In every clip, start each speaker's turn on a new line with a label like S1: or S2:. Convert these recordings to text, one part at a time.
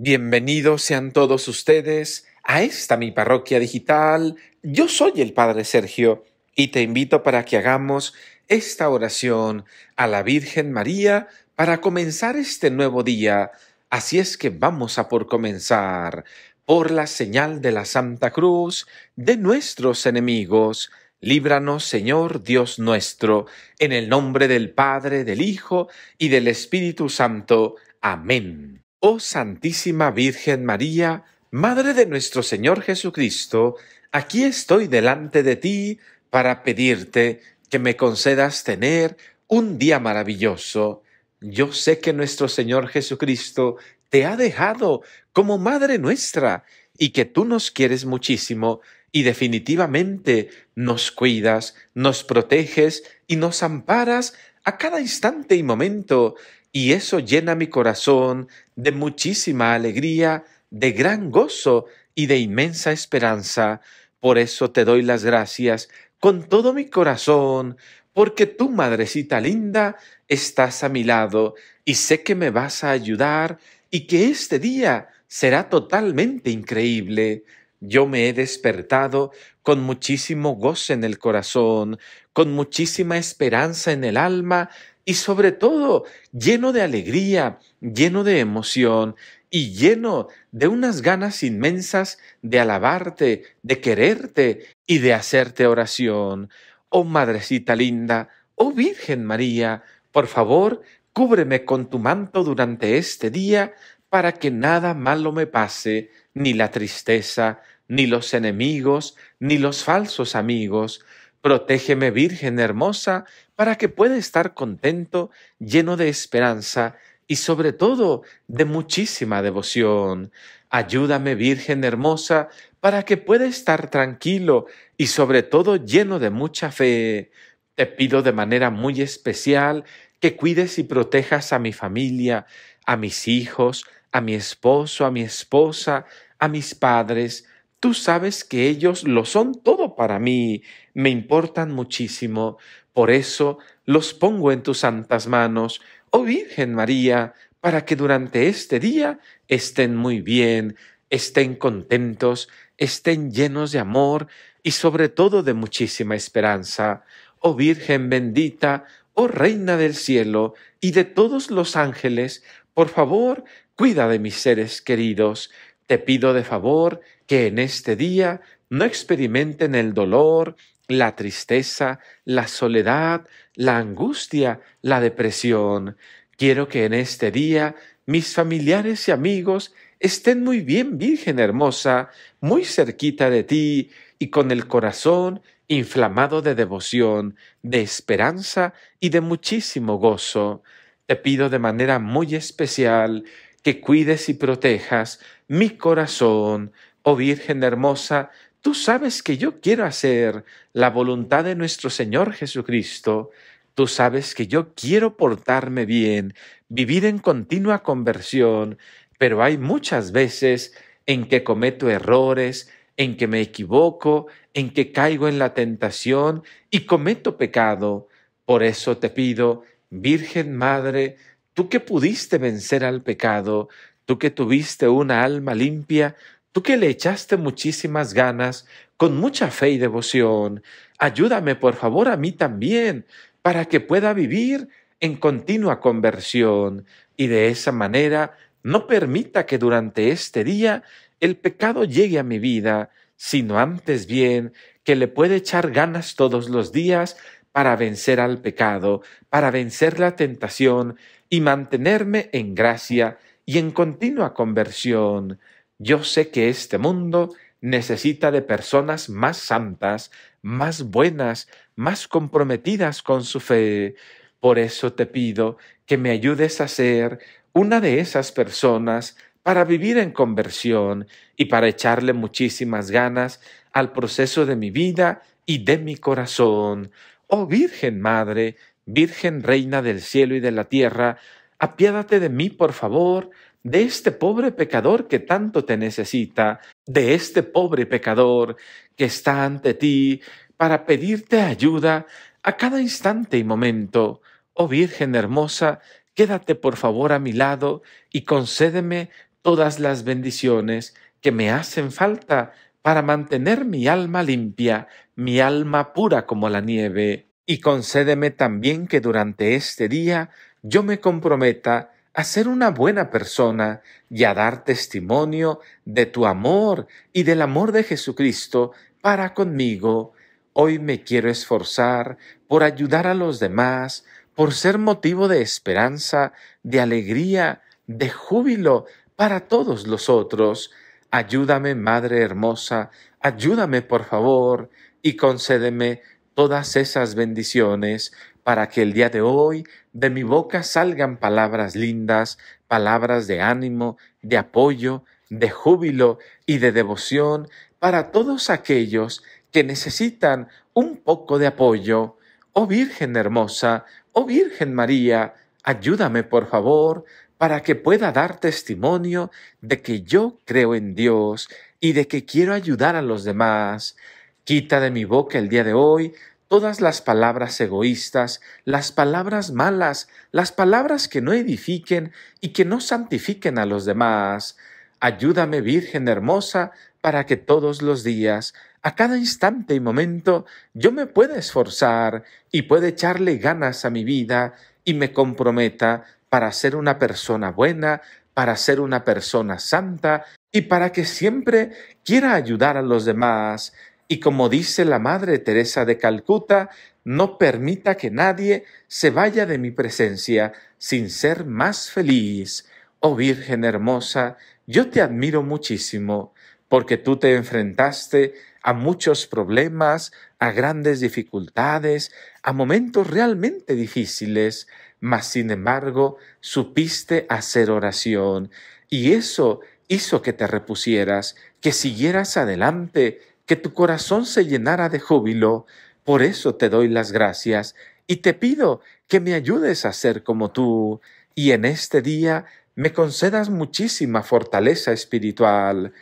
S1: Bienvenidos sean todos ustedes a esta mi parroquia digital. Yo soy el Padre Sergio y te invito para que hagamos esta oración a la Virgen María para comenzar este nuevo día. Así es que vamos a por comenzar por la señal de la Santa Cruz de nuestros enemigos. Líbranos, Señor Dios nuestro, en el nombre del Padre, del Hijo y del Espíritu Santo. Amén. Oh Santísima Virgen María, Madre de nuestro Señor Jesucristo, aquí estoy delante de ti para pedirte que me concedas tener un día maravilloso. Yo sé que nuestro Señor Jesucristo te ha dejado como Madre nuestra y que tú nos quieres muchísimo y definitivamente nos cuidas, nos proteges y nos amparas a cada instante y momento y eso llena mi corazón de muchísima alegría, de gran gozo y de inmensa esperanza. Por eso te doy las gracias con todo mi corazón, porque tú, madrecita linda, estás a mi lado y sé que me vas a ayudar y que este día será totalmente increíble. Yo me he despertado con muchísimo gozo en el corazón, con muchísima esperanza en el alma y sobre todo lleno de alegría, lleno de emoción y lleno de unas ganas inmensas de alabarte, de quererte y de hacerte oración. Oh Madrecita linda, oh Virgen María, por favor, cúbreme con tu manto durante este día para que nada malo me pase, ni la tristeza, ni los enemigos, ni los falsos amigos, Protégeme, Virgen hermosa, para que pueda estar contento, lleno de esperanza y sobre todo de muchísima devoción. Ayúdame, Virgen hermosa, para que pueda estar tranquilo y sobre todo lleno de mucha fe. Te pido de manera muy especial que cuides y protejas a mi familia, a mis hijos, a mi esposo, a mi esposa, a mis padres, Tú sabes que ellos lo son todo para mí, me importan muchísimo, por eso los pongo en tus santas manos, oh Virgen María, para que durante este día estén muy bien, estén contentos, estén llenos de amor y sobre todo de muchísima esperanza. Oh Virgen bendita, oh Reina del cielo y de todos los ángeles, por favor, cuida de mis seres queridos. Te pido de favor que en este día no experimenten el dolor, la tristeza, la soledad, la angustia, la depresión. Quiero que en este día mis familiares y amigos estén muy bien, Virgen hermosa, muy cerquita de ti y con el corazón inflamado de devoción, de esperanza y de muchísimo gozo. Te pido de manera muy especial que cuides y protejas mi corazón, Oh Virgen hermosa, tú sabes que yo quiero hacer la voluntad de nuestro Señor Jesucristo. Tú sabes que yo quiero portarme bien, vivir en continua conversión, pero hay muchas veces en que cometo errores, en que me equivoco, en que caigo en la tentación y cometo pecado. Por eso te pido, Virgen Madre, tú que pudiste vencer al pecado, tú que tuviste una alma limpia, Tú que le echaste muchísimas ganas, con mucha fe y devoción, ayúdame por favor a mí también, para que pueda vivir en continua conversión y de esa manera no permita que durante este día el pecado llegue a mi vida, sino antes bien que le pueda echar ganas todos los días para vencer al pecado, para vencer la tentación y mantenerme en gracia y en continua conversión. Yo sé que este mundo necesita de personas más santas, más buenas, más comprometidas con su fe. Por eso te pido que me ayudes a ser una de esas personas para vivir en conversión y para echarle muchísimas ganas al proceso de mi vida y de mi corazón. Oh Virgen Madre, Virgen Reina del cielo y de la tierra, apiádate de mí, por favor, de este pobre pecador que tanto te necesita, de este pobre pecador que está ante ti para pedirte ayuda a cada instante y momento. Oh Virgen hermosa, quédate por favor a mi lado y concédeme todas las bendiciones que me hacen falta para mantener mi alma limpia, mi alma pura como la nieve, y concédeme también que durante este día yo me comprometa a ser una buena persona y a dar testimonio de tu amor y del amor de Jesucristo para conmigo. Hoy me quiero esforzar por ayudar a los demás, por ser motivo de esperanza, de alegría, de júbilo para todos los otros. Ayúdame, Madre Hermosa, ayúdame por favor y concédeme todas esas bendiciones para que el día de hoy de mi boca salgan palabras lindas, palabras de ánimo, de apoyo, de júbilo y de devoción para todos aquellos que necesitan un poco de apoyo. Oh Virgen hermosa, oh Virgen María, ayúdame por favor para que pueda dar testimonio de que yo creo en Dios y de que quiero ayudar a los demás. Quita de mi boca el día de hoy todas las palabras egoístas, las palabras malas, las palabras que no edifiquen y que no santifiquen a los demás. Ayúdame, Virgen hermosa, para que todos los días, a cada instante y momento, yo me pueda esforzar y pueda echarle ganas a mi vida y me comprometa para ser una persona buena, para ser una persona santa y para que siempre quiera ayudar a los demás. Y como dice la Madre Teresa de Calcuta, no permita que nadie se vaya de mi presencia sin ser más feliz. Oh Virgen hermosa, yo te admiro muchísimo, porque tú te enfrentaste a muchos problemas, a grandes dificultades, a momentos realmente difíciles, mas sin embargo supiste hacer oración, y eso hizo que te repusieras, que siguieras adelante, que tu corazón se llenara de júbilo. Por eso te doy las gracias y te pido que me ayudes a ser como tú, y en este día me concedas muchísima fortaleza espiritual.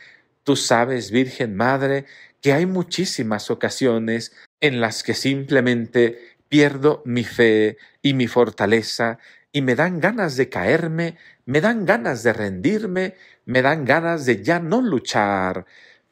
S1: Tú sabes, Virgen Madre, que hay muchísimas ocasiones en las que simplemente pierdo mi fe y mi fortaleza y me dan ganas de caerme, me dan ganas de rendirme, me dan ganas de ya no luchar.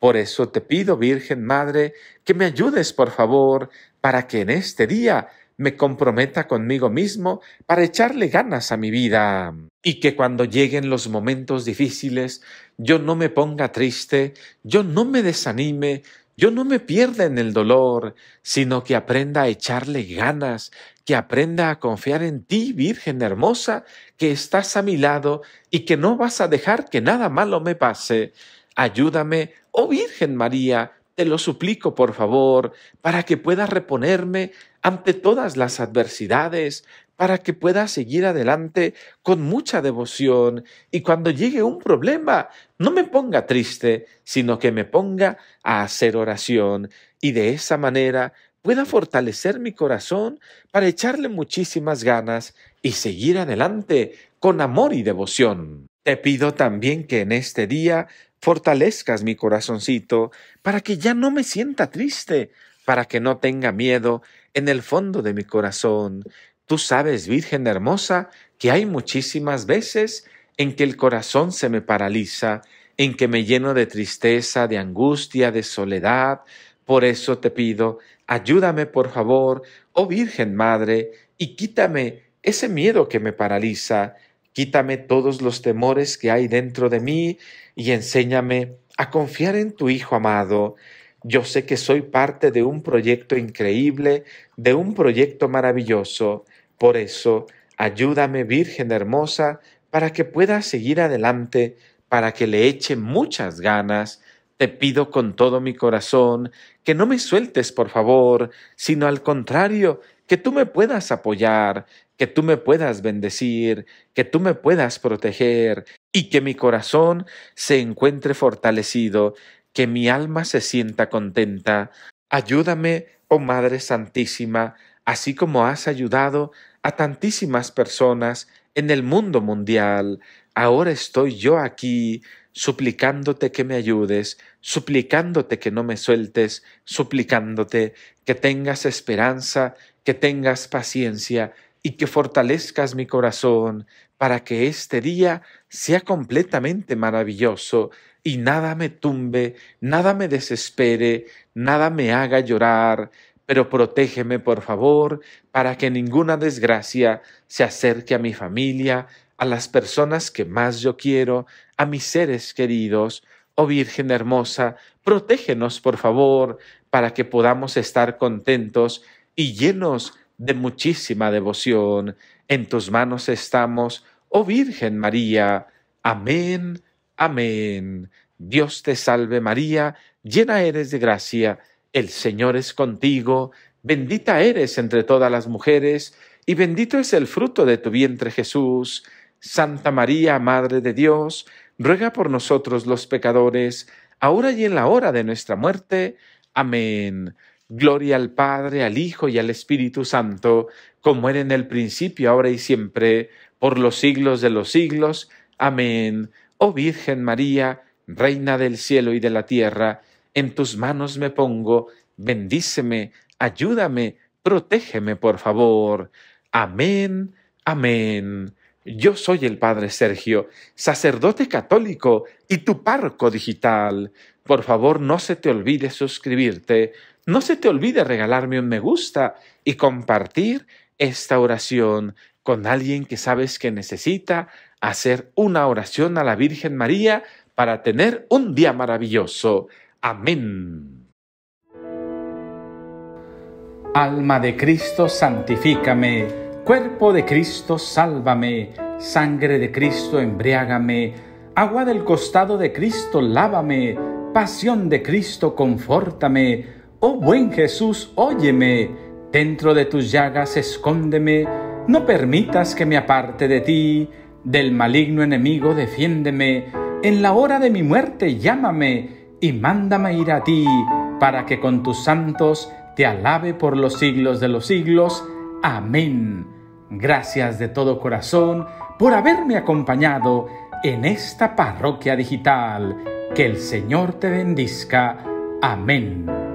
S1: Por eso te pido, Virgen Madre, que me ayudes, por favor, para que en este día me comprometa conmigo mismo para echarle ganas a mi vida y que cuando lleguen los momentos difíciles yo no me ponga triste, yo no me desanime, yo no me pierda en el dolor, sino que aprenda a echarle ganas, que aprenda a confiar en ti, Virgen hermosa, que estás a mi lado y que no vas a dejar que nada malo me pase. Ayúdame, oh Virgen María, te lo suplico por favor, para que pueda reponerme ante todas las adversidades, para que pueda seguir adelante con mucha devoción y cuando llegue un problema no me ponga triste, sino que me ponga a hacer oración y de esa manera pueda fortalecer mi corazón para echarle muchísimas ganas y seguir adelante con amor y devoción. Te pido también que en este día fortalezcas mi corazoncito para que ya no me sienta triste, para que no tenga miedo en el fondo de mi corazón, Tú sabes, Virgen hermosa, que hay muchísimas veces en que el corazón se me paraliza, en que me lleno de tristeza, de angustia, de soledad. Por eso te pido, ayúdame por favor, oh Virgen Madre, y quítame ese miedo que me paraliza, quítame todos los temores que hay dentro de mí y enséñame a confiar en tu Hijo amado. Yo sé que soy parte de un proyecto increíble, de un proyecto maravilloso, por eso, ayúdame, Virgen hermosa, para que pueda seguir adelante, para que le eche muchas ganas. Te pido con todo mi corazón que no me sueltes, por favor, sino al contrario, que tú me puedas apoyar, que tú me puedas bendecir, que tú me puedas proteger y que mi corazón se encuentre fortalecido, que mi alma se sienta contenta. Ayúdame, oh Madre Santísima, así como has ayudado a tantísimas personas en el mundo mundial, ahora estoy yo aquí suplicándote que me ayudes, suplicándote que no me sueltes, suplicándote que tengas esperanza, que tengas paciencia y que fortalezcas mi corazón para que este día sea completamente maravilloso y nada me tumbe, nada me desespere, nada me haga llorar, pero protégeme por favor para que ninguna desgracia se acerque a mi familia, a las personas que más yo quiero, a mis seres queridos. Oh Virgen hermosa, protégenos por favor para que podamos estar contentos y llenos de muchísima devoción. En tus manos estamos, oh Virgen María. Amén, amén. Dios te salve María, llena eres de gracia, el Señor es contigo, bendita eres entre todas las mujeres, y bendito es el fruto de tu vientre Jesús. Santa María, Madre de Dios, ruega por nosotros los pecadores, ahora y en la hora de nuestra muerte. Amén. Gloria al Padre, al Hijo y al Espíritu Santo, como era en el principio, ahora y siempre, por los siglos de los siglos. Amén. Oh Virgen María, Reina del cielo y de la tierra, en tus manos me pongo, bendíceme, ayúdame, protégeme, por favor. Amén, amén. Yo soy el Padre Sergio, sacerdote católico y tu párroco digital. Por favor, no se te olvide suscribirte, no se te olvide regalarme un me gusta y compartir esta oración con alguien que sabes que necesita hacer una oración a la Virgen María para tener un día maravilloso. Amén.
S2: Alma de Cristo, santifícame. Cuerpo de Cristo, sálvame. Sangre de Cristo, embriágame. Agua del costado de Cristo, lávame. Pasión de Cristo, confórtame Oh buen Jesús, óyeme, dentro de tus llagas escóndeme, no permitas que me aparte de ti, del maligno enemigo defiéndeme, en la hora de mi muerte llámame y mándame ir a ti, para que con tus santos te alabe por los siglos de los siglos. Amén. Gracias de todo corazón por haberme acompañado en esta parroquia digital. Que el Señor te bendizca. Amén.